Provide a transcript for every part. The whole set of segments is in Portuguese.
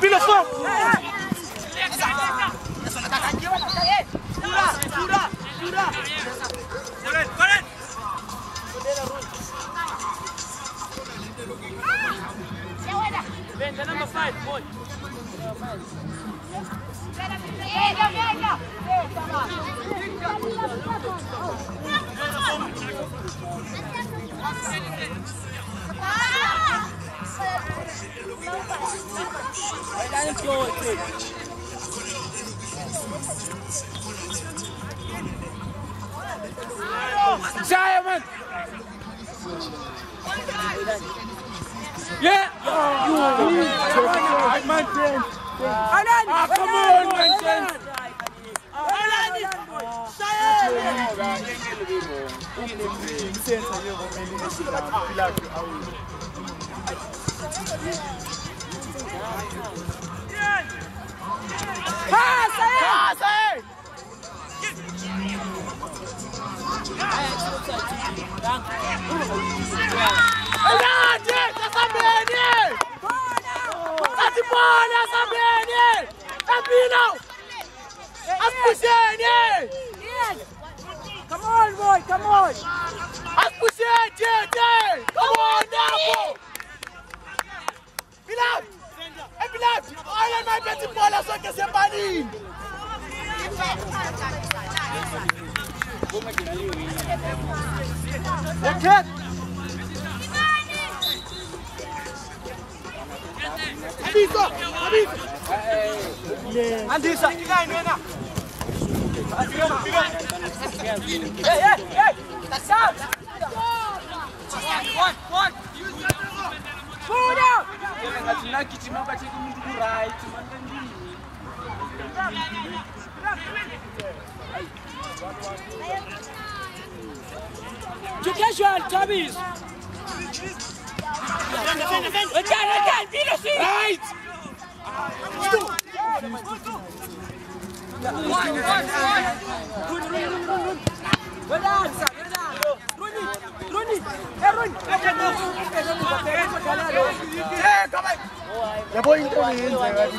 Bila fo. Jaya Diamond! Yeah! Oh, you are. Oh, ah, come on. Adelante, Sabine! Atipona, Sabine! Capino! Aspuxene! Come on, boy, come on. Akusiete, yeah, Come on, now, boy. Bilal, I Bilal, Ireland my betting ball is on the money. Okay. Abisa, Abisa. Andisa. Andisa. Hey, hey, hey! That's Right! One, one, one! Well done, sir. Well done. Rooney, Rooney. Hey, Rooney. Hey, come on! Ya voy intervenir, Well done.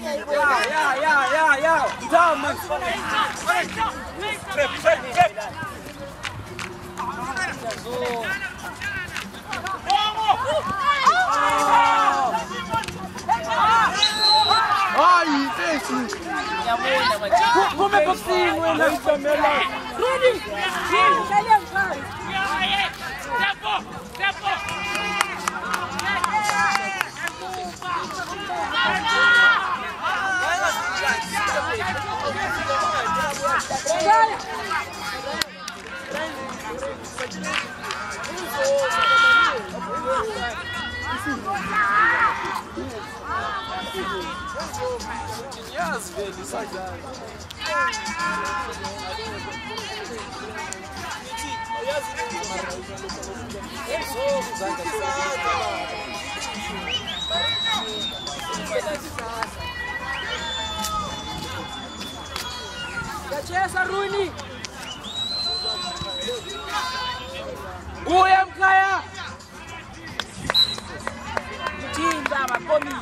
Yeah, yeah, yeah, yeah, yeah. Down, man. Ai, gente! Kume boxini wena Isamela. Rudi. Shalia Thank you. Язви, не сажай. Kacheza salama, komi.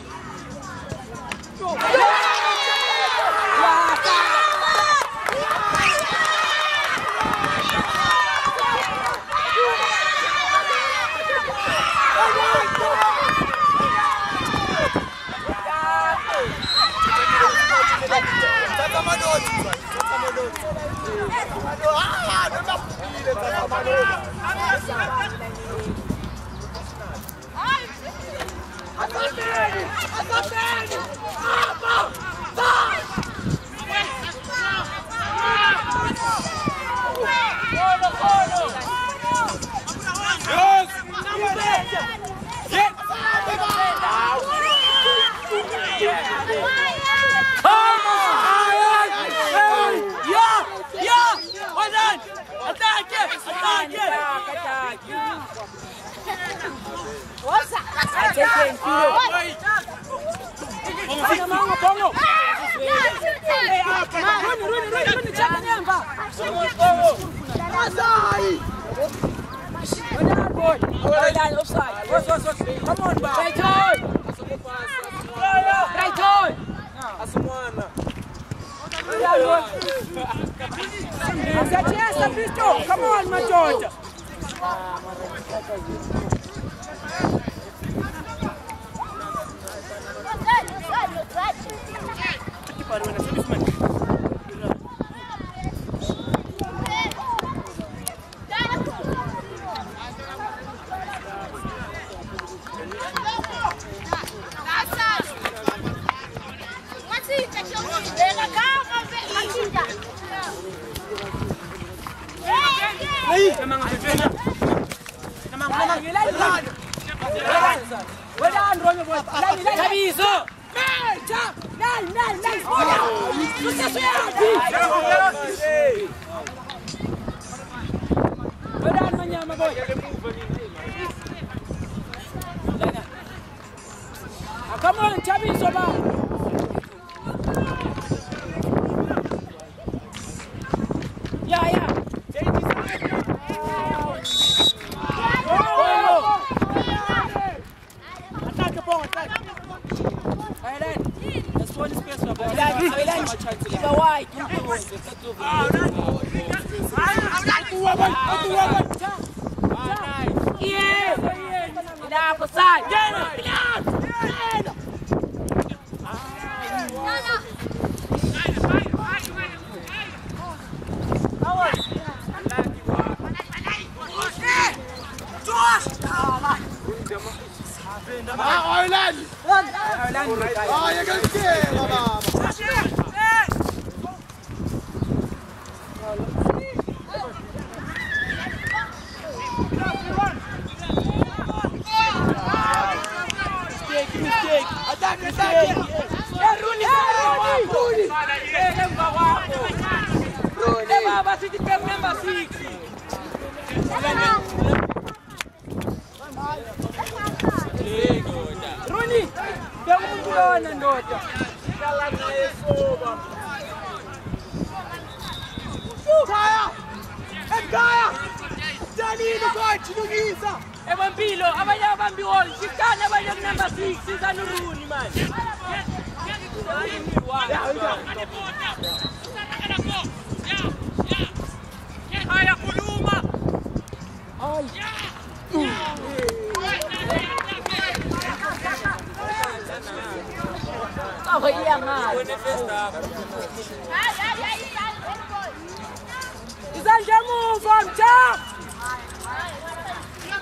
Come on, back. Right on. Right on. Asumana. Зачем, Христо? Come on, my George. Capiso! Come on, Chabi Soba. Danilo kochi lungisa! Ebempilo, abanye abambi hall, sikane abanye number six, sizana uRooney man. Ako iya nga. Izandla muva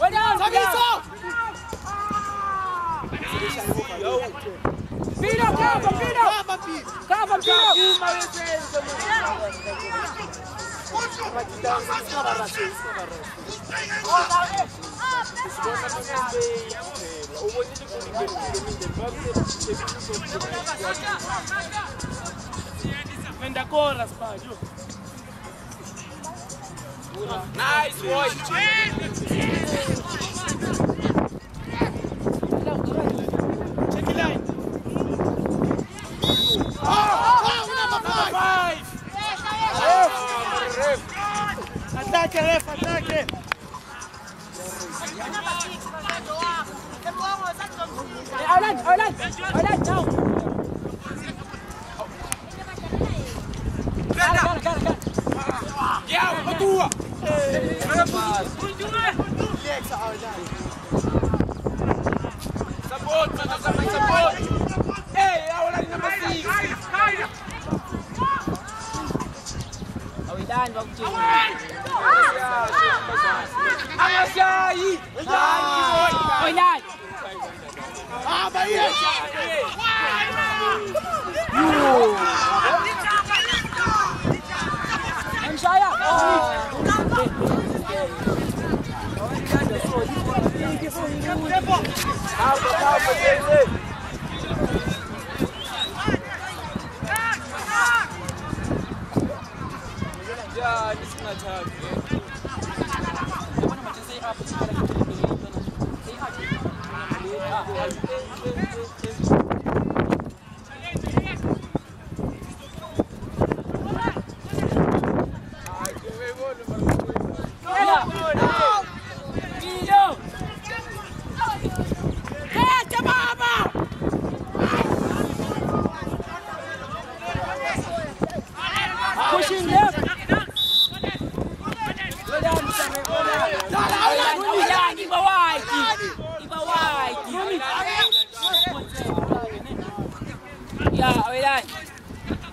boy. Well done. Sabiso! Pino, cover, Pino. Baba pi. Cover, Pino. Menda kora spajo. Nice watch. Check it line. Oh, oh, number five. Ref. Attacke, ref, attacke. Oland, Oland, Oland, down. Carga, carga, carga. Yeah, boa. Support, support, support. Hey, our line number six. Awitan, wag chill. Ayasyay! Oy, Nan! Ah, bayi! Yo! Ang saya! Oh! Calma, calma,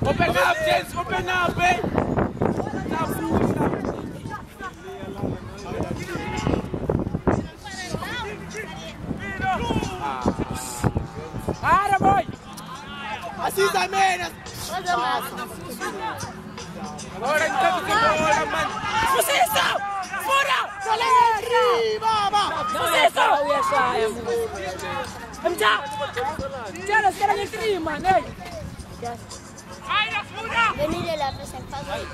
Open up, James, open up, eh. Para, boy. Assista menos. Agora então que bola, mano. Sucesso! Fora! Valeri, vamos. Sucesso! Amca! Jangan sekarang yang terima, nih. venire la presa in fase.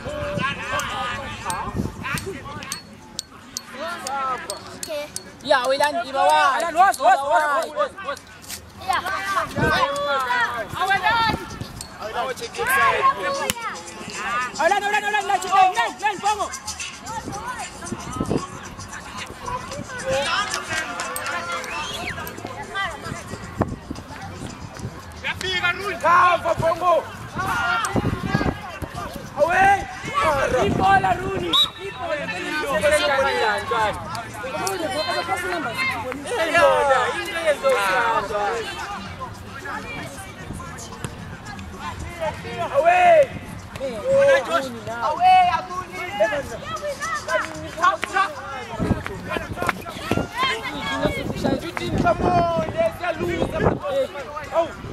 Ya, Wilan, di bawah. Alan, was, was, was, was, was. Ya. Awalan. Awalan, check inside. Awalan, keep ball at Rooney. Keep ball at Rooney. Away! Away, Abuni! Top, top! Come on, there's a loser. Oh!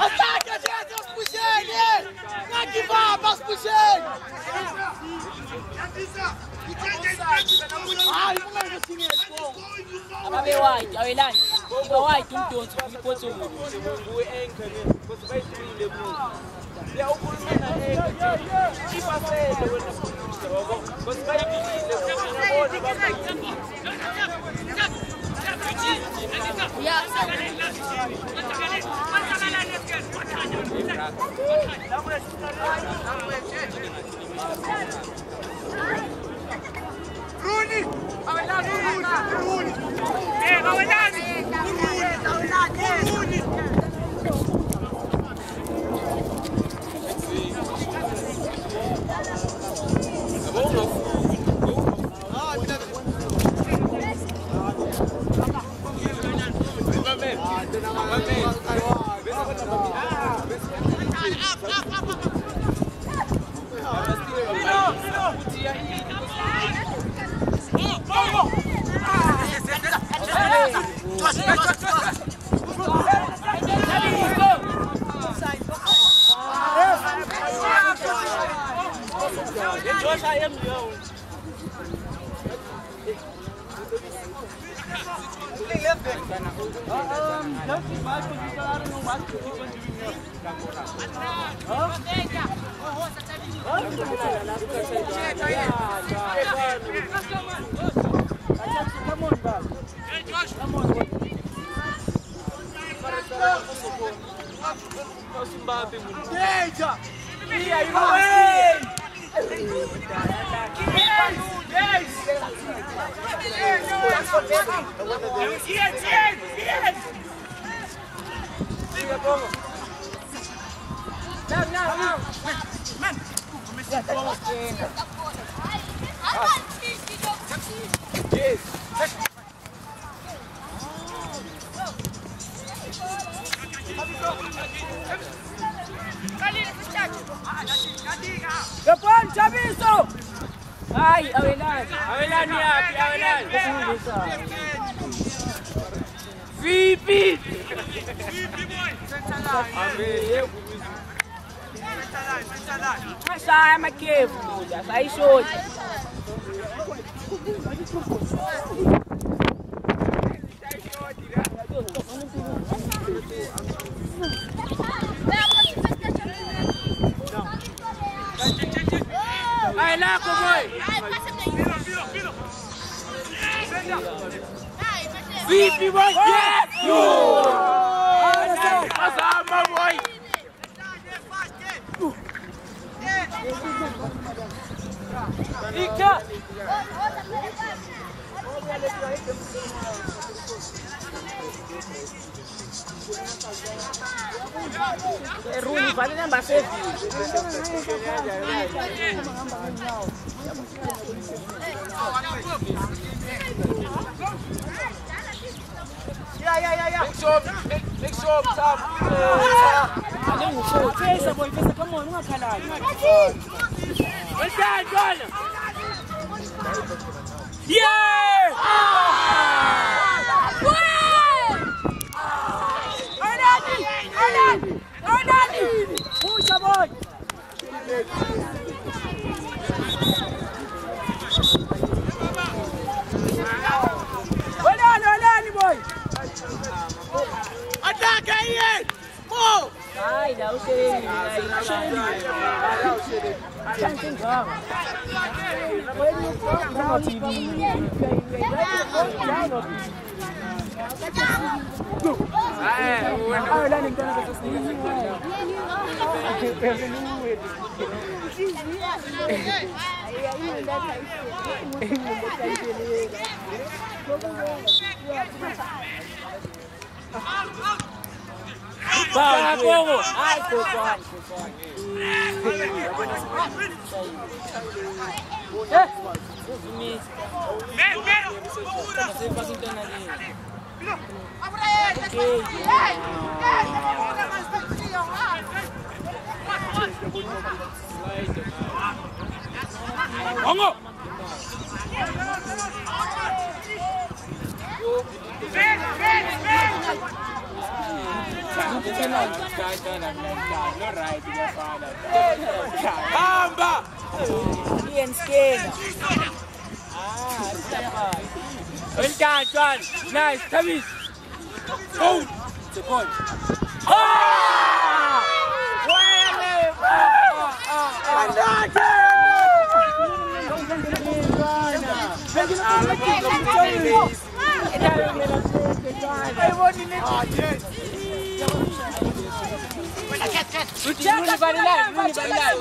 Attaque, Jérôme Pouchel Là qui unosimeko wayi bayidlulile روني روني إيه غوداني Come on, guys. Hey, Josh. Come on. Ya ukhulumela enke. Ibasele wena futhi yabo. Because bayibile uyabona baba. Danger! Depan Chabiso. Hai, Awelan. Awelan ni api Awelan. Vipi? Saya makin. Saya shoot. Hai Bibi boy! Yes! You! Sama sure, make, make sure up top. Fesa boy, fesa, come on, ungakhalali. Westside goal. Yeah! 有先，係先，真正常。我呢個睇我自己，哎，那你跟那个是你，哎呀，因为在城市，因为在城市里，我们我我。Bang, Kongo. Ai, Kokon, Kokon. Eh, miss. Você faz então ali. Kongo. Hamba! Ian skin. Ah, well done, John. Nice, Tavis. Oh, it's a goal. Ah! Well, ah, ah, ah. Rudi bali lai, rudi bali lai. boy, angeke usasebenzise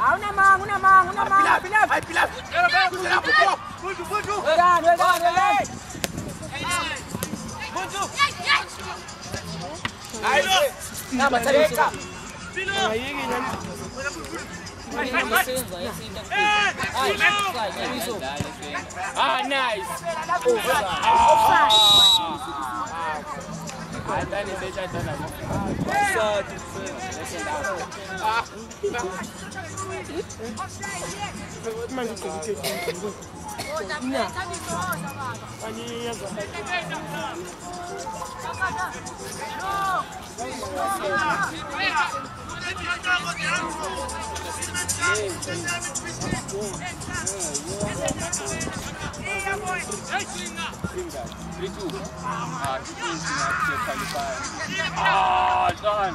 Hauna mang, una mang, una mang. Pilar, Pilar. Pilar! Pilar! Pilar! Pilar! Pilar! Bunju, bunju! Well done, well done, well done. Nama Tavis. Ah, nice. Ah, done it, they just done it. Offside, offside. Ah, Ah, done.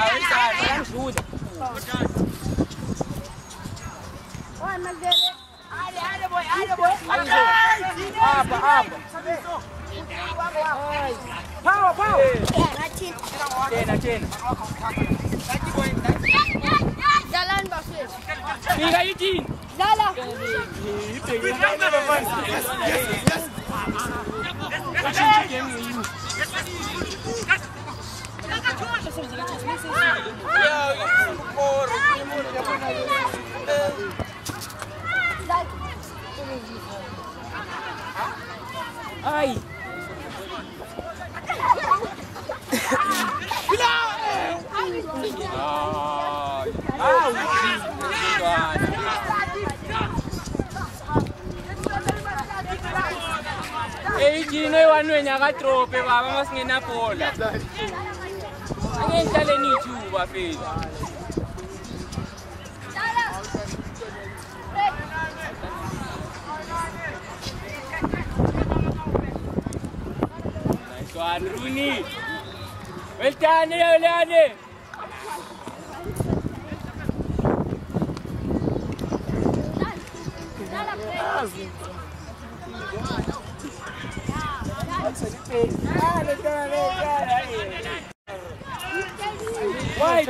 Aí sai, me ajuda. Olha, mas ele. Olha, olha, boi, olha, boi. Aba, aba. Power, power. Cena, cena. Jalan bagus. Tinggal izin. Jalan. ¡Ay! Ejinoi wanwenya katrope baba masingenapola angenzitshale nithuba fethu one, Rooney. Well done, Leone. Ah, let's go, let's go. White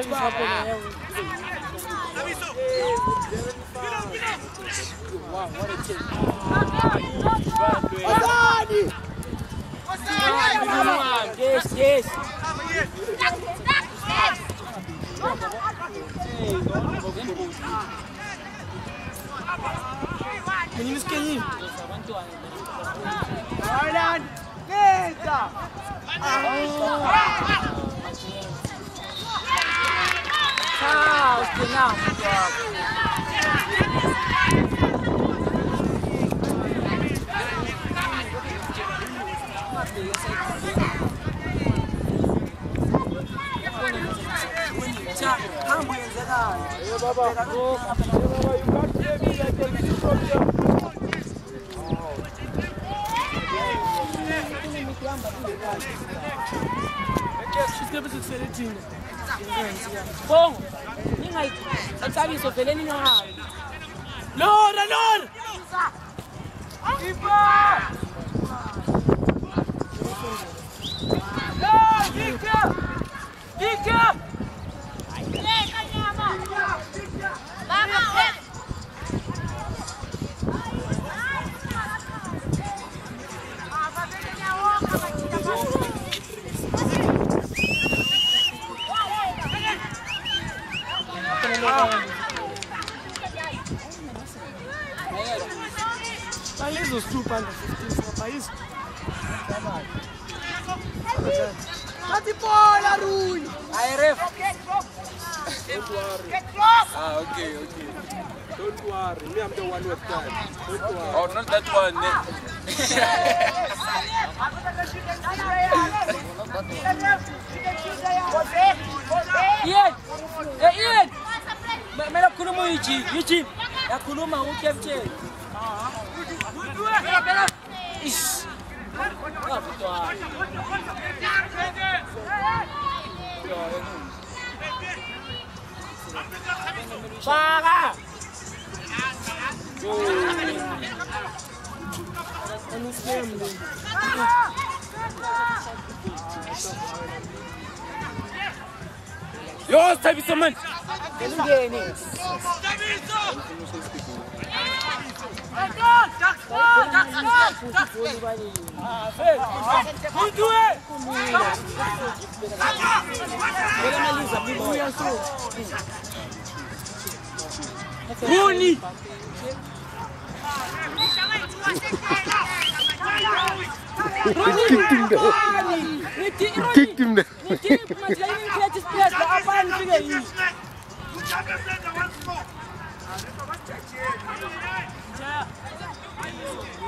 Asani! Asani! Yes, yes. Meninos querem ir. Olha! Eita! Ah! Charles, genau. She's never succeeded in it. Bongo. Ninga hiki. Etsariso vele nini hayi. Lora lora. Ipa. Para! Ano siya mo? Yo, sabi! Honig! Kick him there. Kick him there.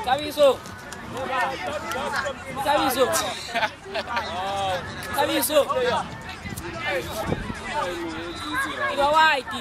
Taviso. Taviso. Taviso. Igual a Haiti.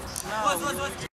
坐坐坐